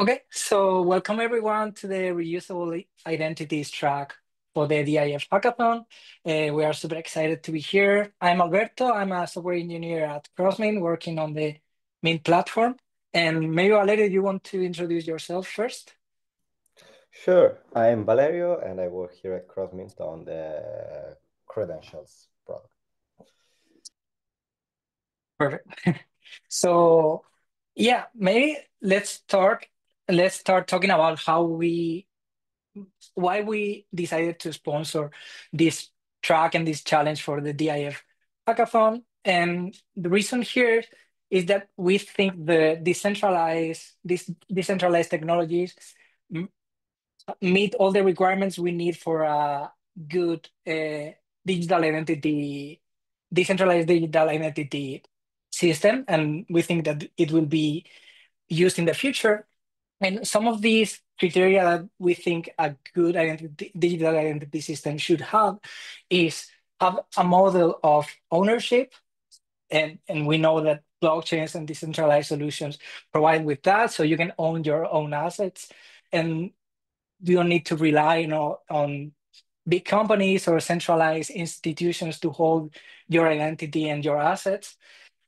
Okay, so welcome everyone to the reusable identities track for the DIF hackathon. Uh, we are super excited to be here. I'm Alberto. I'm a software engineer at Crossmint working on the Mint platform. And maybe Valerio, you want to introduce yourself first? Sure. I'm Valerio and I work here at Crossmint on the credentials product. Perfect. so yeah, maybe let's start let's start talking about how we why we decided to sponsor this track and this challenge for the DIF hackathon. And the reason here is that we think the decentralized this decentralized technologies meet all the requirements we need for a good uh, digital identity, decentralized digital identity system. And we think that it will be used in the future. And some of these criteria that we think a good identity, digital identity system should have is have a model of ownership. And, and we know that blockchains and decentralized solutions provide with that. So you can own your own assets and you don't need to rely you know, on big companies or centralized institutions to hold your identity and your assets.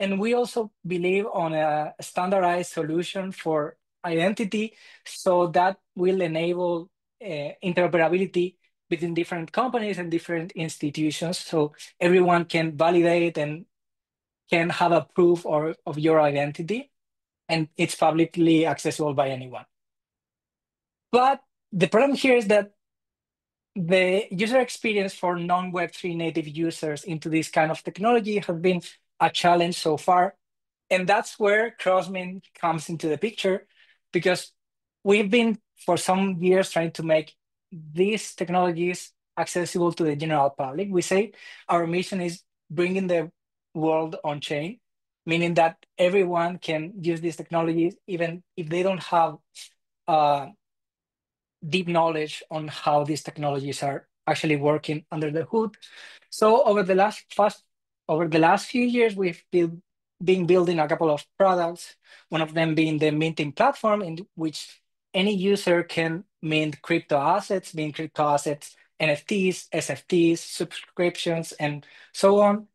And we also believe on a standardized solution for identity. So that will enable uh, interoperability between different companies and different institutions. So everyone can validate and can have a proof or, of your identity. And it's publicly accessible by anyone. But the problem here is that the user experience for non-Web3 native users into this kind of technology has been a challenge so far. And that's where Crossmint comes into the picture because we've been for some years trying to make these technologies accessible to the general public. We say our mission is bringing the world on chain, meaning that everyone can use these technologies even if they don't have uh, deep knowledge on how these technologies are actually working under the hood. So over the last fast over the last few years, we've built been building a couple of products, one of them being the minting platform in which any user can mint crypto assets, mint crypto assets, NFTs, SFTs, subscriptions, and so on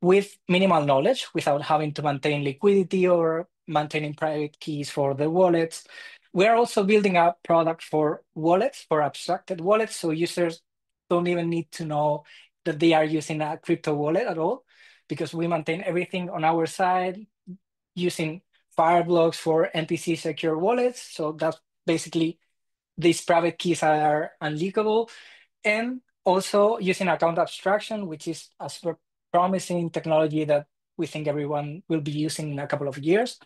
with minimal knowledge without having to maintain liquidity or maintaining private keys for the wallets. We're also building a product for wallets, for abstracted wallets, so users don't even need to know that they are using a crypto wallet at all because we maintain everything on our side using Fireblocks for MPC secure wallets. So that's basically these private keys are unleakable. And also using account abstraction, which is a super promising technology that we think everyone will be using in a couple of years.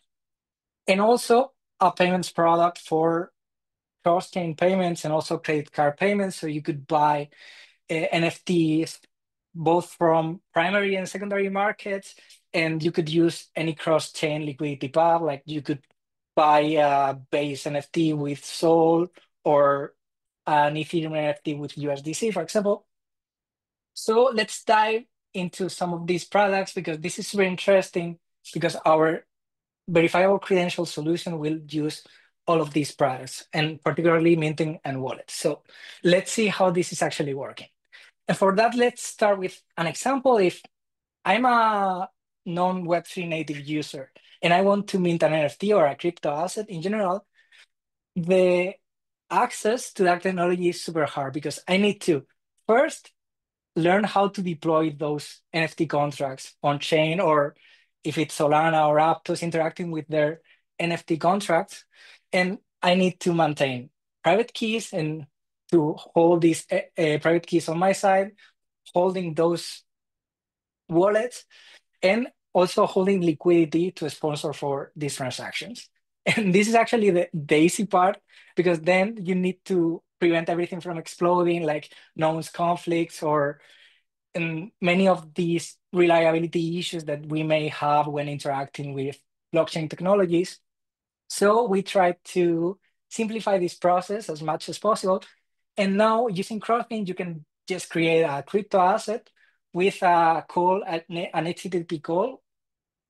And also a payments product for cross-chain payments and also credit card payments. So you could buy uh, NFTs both from primary and secondary markets, and you could use any cross-chain liquidity path, like you could buy a base NFT with Sol or an Ethereum NFT with USDC, for example. So let's dive into some of these products because this is very interesting because our verifiable credential solution will use all of these products and particularly minting and wallets. So let's see how this is actually working. And for that, let's start with an example. If I'm a non-Web3 native user and I want to mint an NFT or a crypto asset in general, the access to that technology is super hard because I need to first learn how to deploy those NFT contracts on chain or if it's Solana or Aptos interacting with their NFT contracts. And I need to maintain private keys and to hold these uh, private keys on my side, holding those wallets, and also holding liquidity to sponsor for these transactions. And this is actually the, the easy part because then you need to prevent everything from exploding, like nonce conflicts or and many of these reliability issues that we may have when interacting with blockchain technologies. So we try to simplify this process as much as possible and now using Crossmint, you can just create a crypto asset with a call, an HTTP call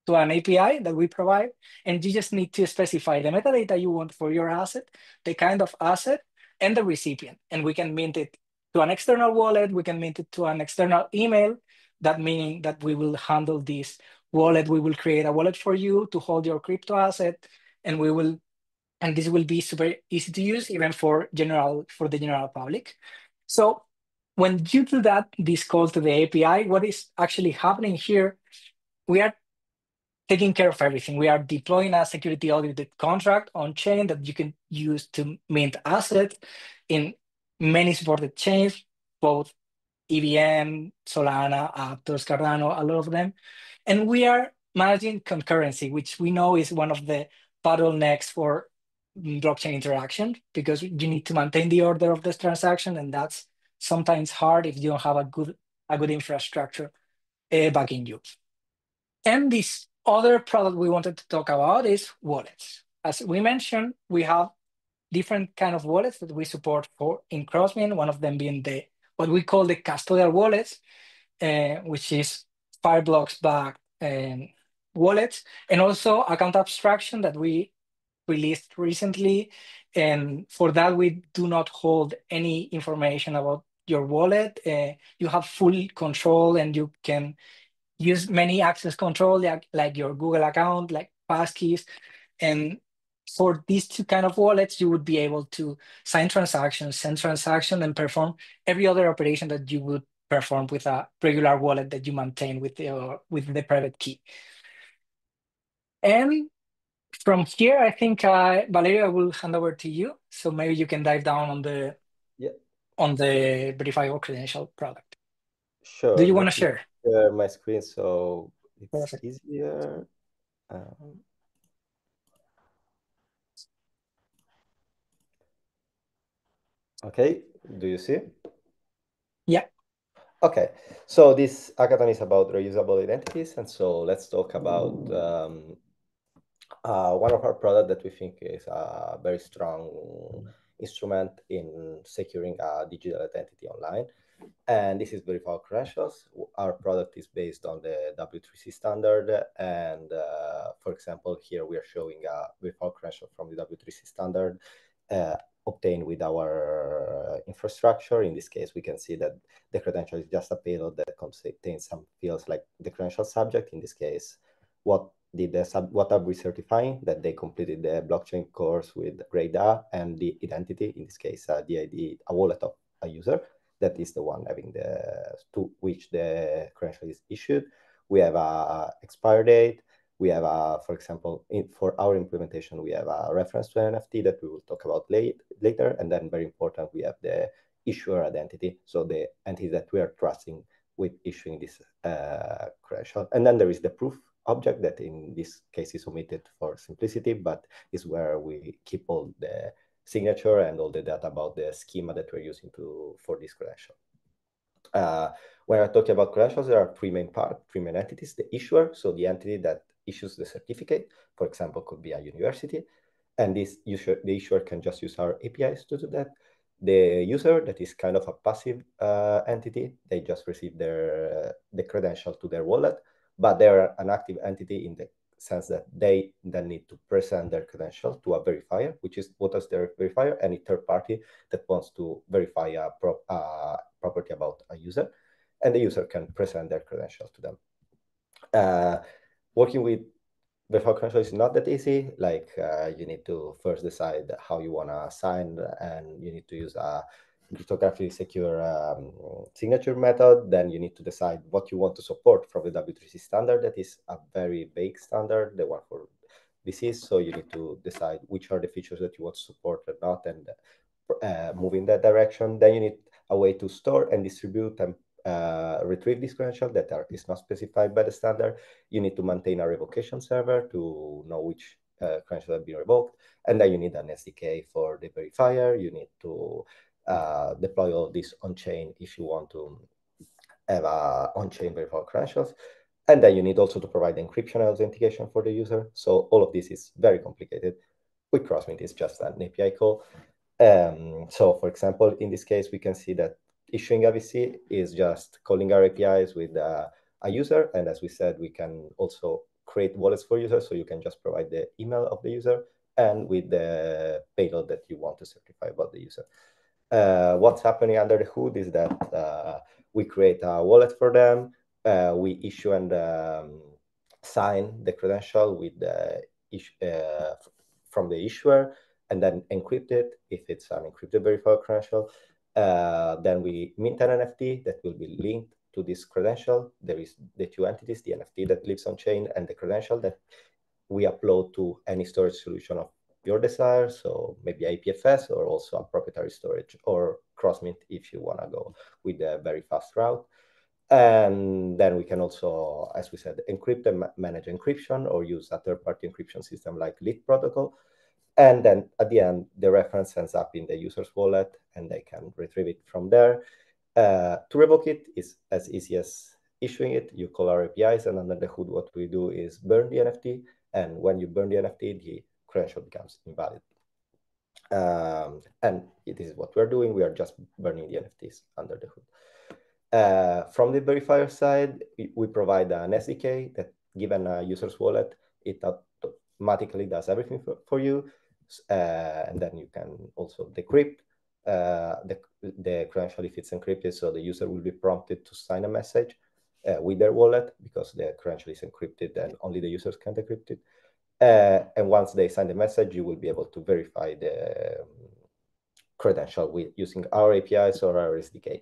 to an API that we provide, and you just need to specify the metadata you want for your asset, the kind of asset, and the recipient. And we can mint it to an external wallet, we can mint it to an external email, that meaning that we will handle this wallet, we will create a wallet for you to hold your crypto asset, and we will, and this will be super easy to use even for general, for the general public. So when you do that, this call to the API, what is actually happening here, we are taking care of everything. We are deploying a security audited contract on chain that you can use to mint assets in many supported chains, both EVM, Solana, Aptos, Cardano, a lot of them. And we are managing concurrency, which we know is one of the bottlenecks for blockchain interaction because you need to maintain the order of this transaction, and that's sometimes hard if you don't have a good a good infrastructure uh, backing you. And this other product we wanted to talk about is wallets. As we mentioned, we have different kind of wallets that we support for in Crossmint, one of them being the what we call the custodial wallets, uh, which is Fireblocks backed um, wallets, and also account abstraction that we released recently. And for that, we do not hold any information about your wallet. Uh, you have full control and you can use many access control like, like your Google account, like passkeys. And for these two kind of wallets, you would be able to sign transactions, send transactions, and perform every other operation that you would perform with a regular wallet that you maintain with the, with the private key. And from here, I think uh, Valerio, I will hand over to you. So maybe you can dive down on the yeah. on the verifiable credential product. Sure. Do you want to share? Share my screen so it's Perfect. easier. Um, okay, do you see? Yeah. Okay, so this hackathon is about reusable identities, and so let's talk about um, uh, one of our products that we think is a very strong instrument in securing a digital identity online. And this is verifiable credentials. Our product is based on the W3C standard. And uh, for example, here we are showing a verifiable credential from the W3C standard uh, obtained with our infrastructure. In this case, we can see that the credential is just a payload that contains some fields like the credential subject. In this case, what did the sub, what are we certifying that they completed the blockchain course with grade A and the identity, in this case, uh, the ID, a wallet of a user that is the one having the to which the credential is issued. We have a expire date. We have a, for example, in, for our implementation, we have a reference to an NFT that we will talk about late, later. And then very important, we have the issuer identity. So the entity that we are trusting with issuing this uh, credential. And then there is the proof object that in this case is omitted for simplicity, but is where we keep all the signature and all the data about the schema that we're using to for this credential. Uh, when I talk about credentials, there are three main parts, three main entities. The issuer, so the entity that issues the certificate, for example, could be a university. And this user, the issuer can just use our APIs to do that. The user, that is kind of a passive uh, entity, they just receive their uh, the credential to their wallet, but they're an active entity in the sense that they then need to present their credential to a verifier, which is what is their verifier, any third party that wants to verify a uh, property about a user, and the user can present their credentials to them. Uh, working with verified credential is not that easy. Like uh, you need to first decide how you want to sign, and you need to use a cryptographically secure um, signature method, then you need to decide what you want to support from the W3C standard. That is a very vague standard, the one for VCs. So you need to decide which are the features that you want to support or not and uh, move in that direction. Then you need a way to store and distribute and uh, retrieve this credential that are, is not specified by the standard. You need to maintain a revocation server to know which uh, credential have been revoked. And then you need an SDK for the verifier. You need to uh, deploy all this on-chain if you want to have a on-chain verified credentials. And then you need also to provide encryption and authentication for the user. So all of this is very complicated. With Crossmint, it's just an API call. Um, so for example, in this case, we can see that issuing a is just calling our APIs with uh, a user. And as we said, we can also create wallets for users. So you can just provide the email of the user and with the payload that you want to certify about the user. Uh, what's happening under the hood is that uh, we create a wallet for them. Uh, we issue and um, sign the credential with the uh, from the issuer and then encrypt it if it's an encrypted verified credential. Uh, then we mint an NFT that will be linked to this credential. There is the two entities, the NFT that lives on chain and the credential that we upload to any storage solution of your desire. So maybe IPFS or also a proprietary storage or Crossmint if you want to go with a very fast route. And then we can also, as we said, encrypt and manage encryption or use a third-party encryption system like Lit protocol. And then at the end, the reference ends up in the user's wallet and they can retrieve it from there. Uh, to revoke it is as easy as issuing it. You call our APIs and under the hood, what we do is burn the NFT. And when you burn the NFT, the credential becomes invalid. Um, and is what we're doing. We are just burning the NFTs under the hood. Uh, from the verifier side, we, we, provide an SDK that given a user's wallet, it automatically does everything for, for you. Uh, and then you can also decrypt uh, the, the credential if it's encrypted. So the user will be prompted to sign a message uh, with their wallet because the credential is encrypted and only the users can decrypt it. Uh, and once they sign the message, you will be able to verify the um, credential with using our APIs or our SDK.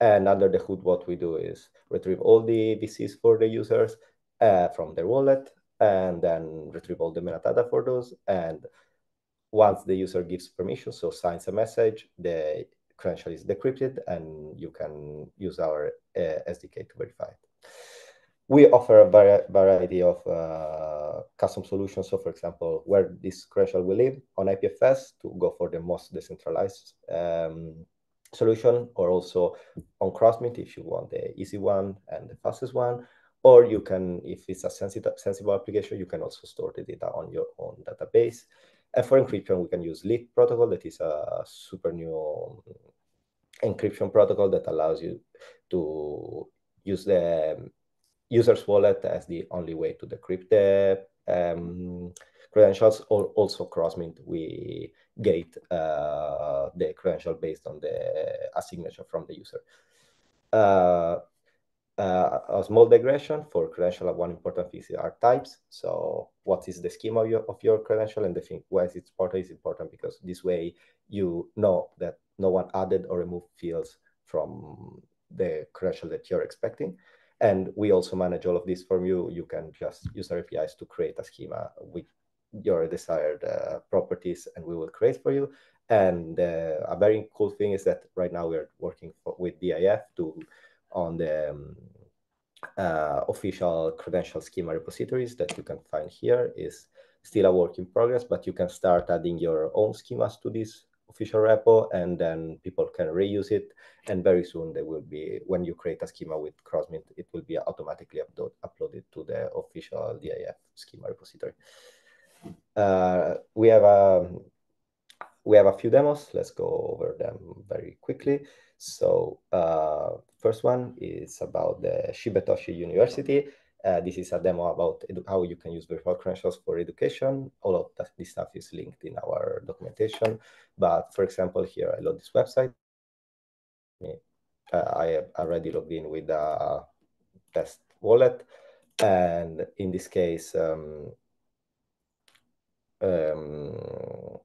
And under the hood, what we do is retrieve all the VCs for the users uh, from their wallet and then retrieve all the metadata for those. And once the user gives permission, so signs a message, the credential is decrypted and you can use our uh, SDK to verify it we offer a variety of uh, custom solutions. So, for example, where this credential will live on IPFS to go for the most decentralized um, solution, or also on Crossmint if you want the easy one and the fastest one. Or you can, if it's a sensitive, sensible application, you can also store the data on your own database. And for encryption, we can use Lit protocol, that is a super new encryption protocol that allows you to use the user's wallet as the only way to decrypt the um, credentials. Or also Crossmint, we gate uh, the credential based on the a signature from the user. Uh, uh, a small digression for credential, one important thing are types. So what is the schema of your, of your credential? And the thing why is it important is important because this way you know that no one added or removed fields from the credential that you're expecting. And we also manage all of this for you. You can just use our APIs to create a schema with your desired uh, properties, and we will create for you. And uh, a very cool thing is that right now we are working for, with DIF to on the um, uh, official credential schema repositories that you can find here is still a work in progress, but you can start adding your own schemas to this official repo and then people can reuse it and very soon they will be when you create a schema with crossmint it will be automatically upload, uploaded to the official dif schema repository. Uh, we have a we have a few demos. Let's go over them very quickly. So uh, first one is about the shibetoshi university uh, this is a demo about how you can use virtual credentials for education. All of this stuff is linked in our documentation. But for example, here I load this website. Uh, I have already logged in with a test wallet. And in this case, um, um,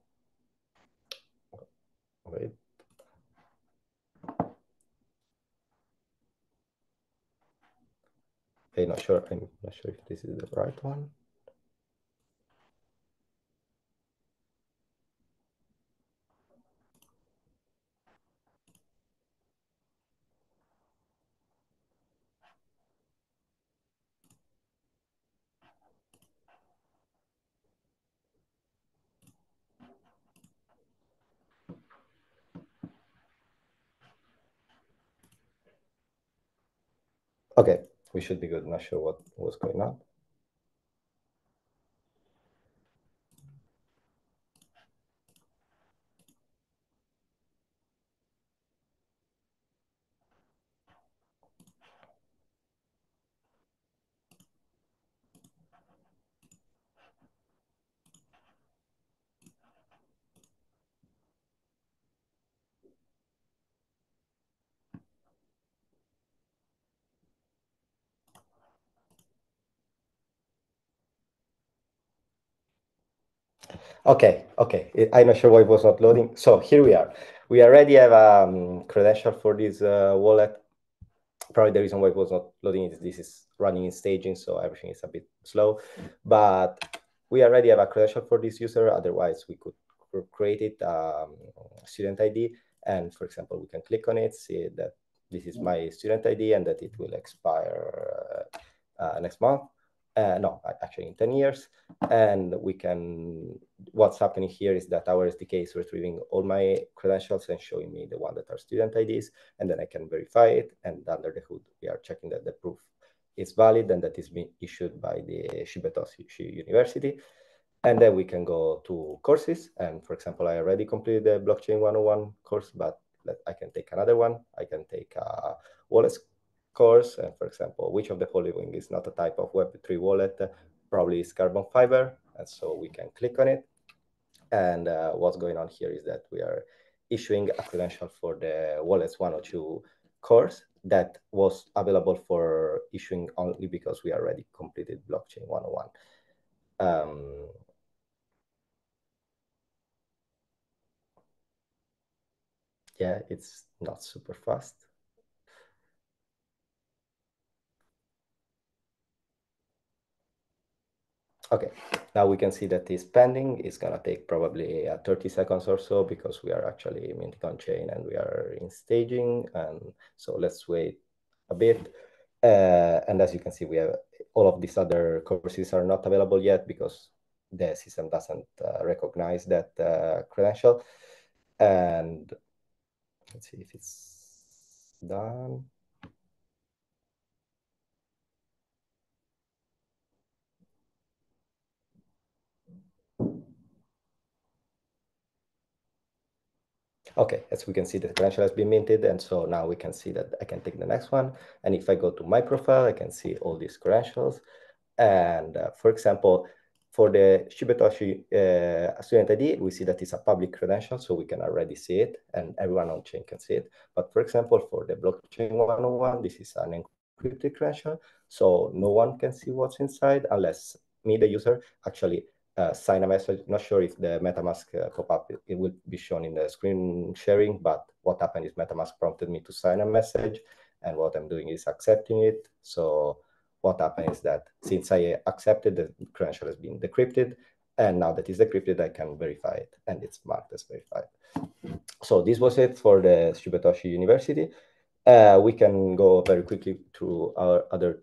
wait. Okay, not sure. I'm not sure if this is the right one. Okay, we should be good. Not sure what was going on. Okay, okay. I'm not sure why it was not loading. So here we are. We already have a um, credential for this uh, wallet. Probably the reason why it was not loading is this is running in staging, so everything is a bit slow. But we already have a credential for this user. Otherwise, we could create it um, student ID. And for example, we can click on it, see that this is my student ID and that it will expire uh, uh, next month uh, no, actually in 10 years. And we can, what's happening here is that our SDK is retrieving all my credentials and showing me the one that are student IDs, and then I can verify it. And under the hood, we are checking that the proof is valid and that is being issued by the Shibetoshi University. And then we can go to courses. And for example, I already completed the Blockchain 101 course, but I can take another one. I can take a wallet course. Uh, for example, which of the following is not a type of Web3 wallet? Uh, probably is carbon fiber. And so we can click on it. And uh, what's going on here is that we are issuing a credential for the Wallets 102 course that was available for issuing only because we already completed Blockchain 101. Um, yeah, it's not super fast. Okay, now we can see that this pending is gonna take probably uh, 30 seconds or so because we are actually minting on chain and we are in staging. And so let's wait a bit. Uh, and as you can see, we have all of these other courses are not available yet because the system doesn't uh, recognize that uh, credential. And let's see if it's done. Okay, as we can see, the credential has been minted. And so now we can see that I can take the next one. And if I go to my profile, I can see all these credentials. And uh, for example, for the Shibetoshi uh, student ID, we see that it's a public credential, so we can already see it, and everyone on chain can see it. But for example, for the blockchain 101, this is an encrypted credential, so no one can see what's inside unless me, the user, actually uh, sign a message. Not sure if the MetaMask uh, pop-up, it, will be shown in the screen sharing, but what happened is MetaMask prompted me to sign a message, and what I'm doing is accepting it. So what happened is that since I accepted, the credential has been decrypted, and now that it's decrypted, I can verify it, and it's marked as verified. So this was it for the Shibetoshi University. Uh, we can go very quickly through our other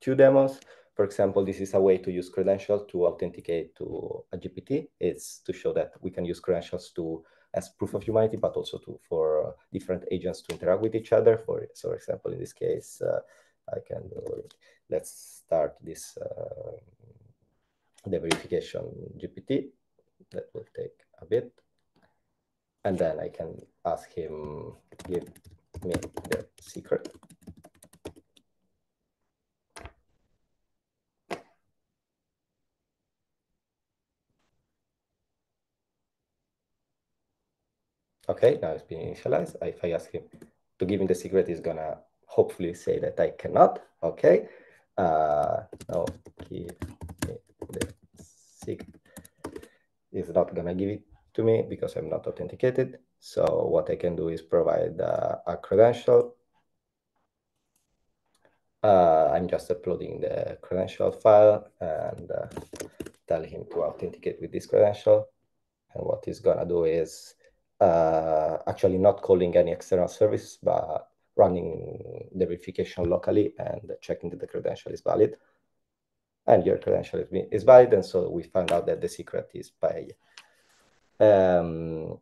two demos. For example, this is a way to use credentials to authenticate to a GPT. It's to show that we can use credentials to as proof of humanity, but also to for different agents to interact with each other. For so, for example, in this case, uh, I can let's start this uh, the verification GPT. That will take a bit, and then I can ask him give me the secret. Okay, now it's being initialized. If I ask him to give me the secret, he's gonna hopefully say that I cannot. Okay. Uh, no, give me the secret. He's not gonna give it to me because I'm not authenticated. So what I can do is provide uh, a credential. Uh, I'm just uploading the credential file and uh, tell him to authenticate with this credential. And what he's gonna do is uh, actually not calling any external service, but running the verification locally and checking that the credential is valid. And your credential is, valid, and so we found out that the secret is pay. Um,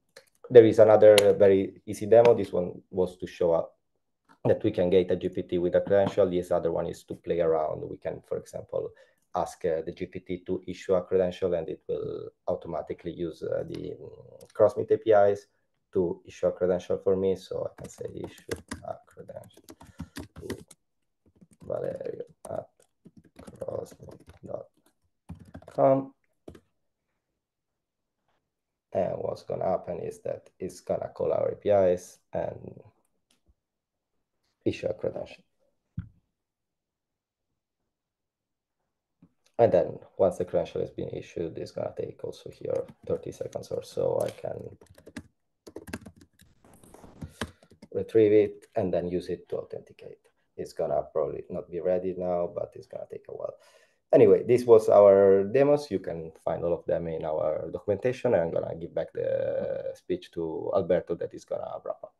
there is another very easy demo. This one was to show up that we can get a GPT with a credential. This other one is to play around. We can, for example, ask uh, the GPT to issue a credential and it will automatically use uh, the um, Crossmint APIs to issue a credential for me. So I can say issue a credential to Valerio at crossmint.com. And what's going to happen is that it's going to call our APIs and issue a credential. And then once the credential has been issued, it's gonna take also here 30 seconds or so. I can retrieve it and then use it to authenticate. It's gonna probably not be ready now, but it's gonna take a while. Anyway, this was our demos. You can find all of them in our documentation. I'm gonna give back the speech to Alberto that is gonna wrap up.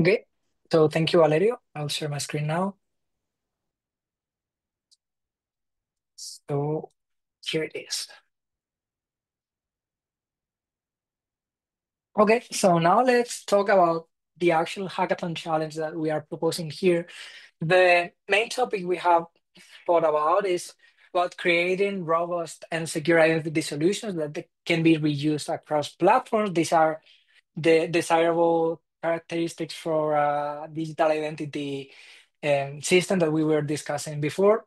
Okay, so thank you, Valerio. I'll share my screen now. So here it is. Okay, so now let's talk about the actual hackathon challenge that we are proposing here. The main topic we have thought about is about creating robust and secure identity solutions that can be reused across platforms. These are the desirable characteristics for a digital identity um, system that we were discussing before.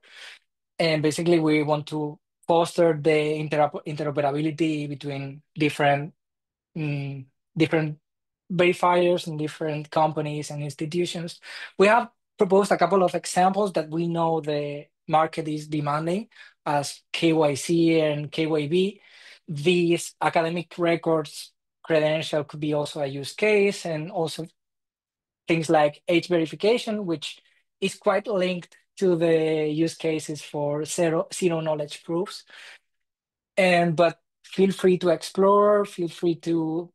And basically, we want to foster the interoperability between different um, different verifiers and different companies and institutions. We have proposed a couple of examples that we know the market is demanding as KYC and KYB. These academic records credential could be also a use case and also things like age verification, which is quite linked to the use cases for zero, zero knowledge proofs. And but feel free to explore, feel free to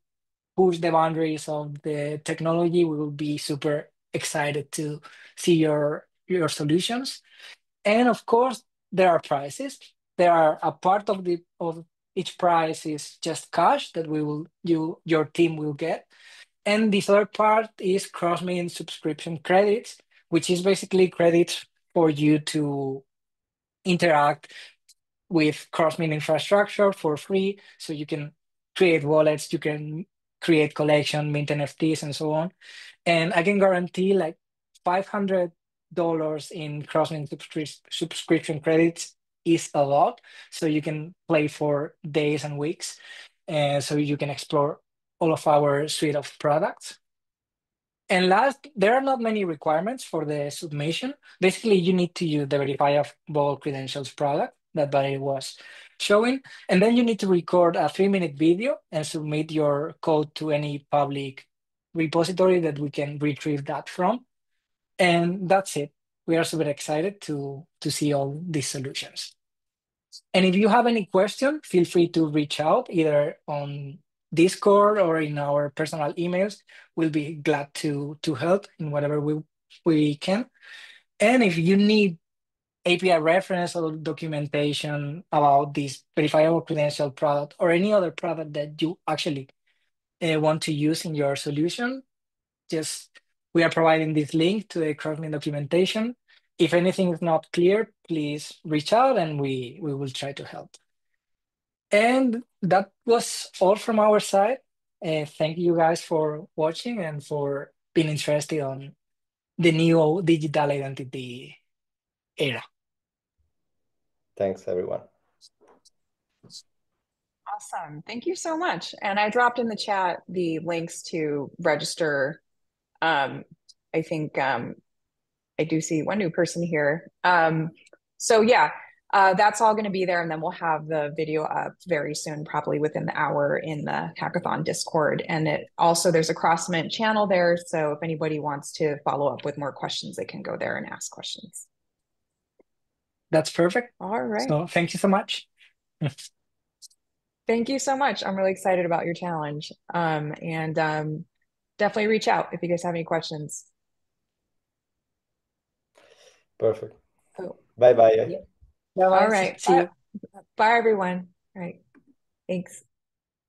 push the boundaries of the technology. We will be super excited to see your your solutions. And of course, there are prices. There are a part of the of each price is just cash that we will you your team will get. And the third part is Crossmint subscription credits, which is basically credits for you to interact with Crossmint infrastructure for free. So you can create wallets, you can create collection, mint NFTs, and so on. And I can guarantee like $500 in Crossmint subscription credits is a lot. So you can play for days and weeks. And so you can explore all of our suite of products. And last, there are not many requirements for the submission. Basically, you need to use the verifiable credentials product that Valerio was showing. And then you need to record a three minute video and submit your code to any public repository that we can retrieve that from. And that's it. We are super excited to, to see all these solutions. And if you have any question, feel free to reach out either on Discord or in our personal emails. We'll be glad to to help in whatever we we can. And if you need API reference or documentation about this verifiable credential product or any other product that you actually uh, want to use in your solution, just we are providing this link to the Crossmint documentation. If anything is not clear, please reach out and we, we will try to help. And that was all from our side. Uh, thank you guys for watching and for being interested on the new digital identity era. Thanks, everyone. Awesome. Thank you so much. And I dropped in the chat the links to register. Um, I think um, I do see one new person here. Um, so yeah, uh, that's all going to be there. And then we'll have the video up very soon, probably within the hour in the hackathon Discord. And it also, there's a CrossMint channel there. So if anybody wants to follow up with more questions, they can go there and ask questions. That's perfect. All right. So thank you so much. thank you so much. I'm really excited about your challenge. Um, and um, definitely reach out if you guys have any questions. Perfect. Cool. Bye bye. All right. See you. Bye, everyone. All right. Thanks.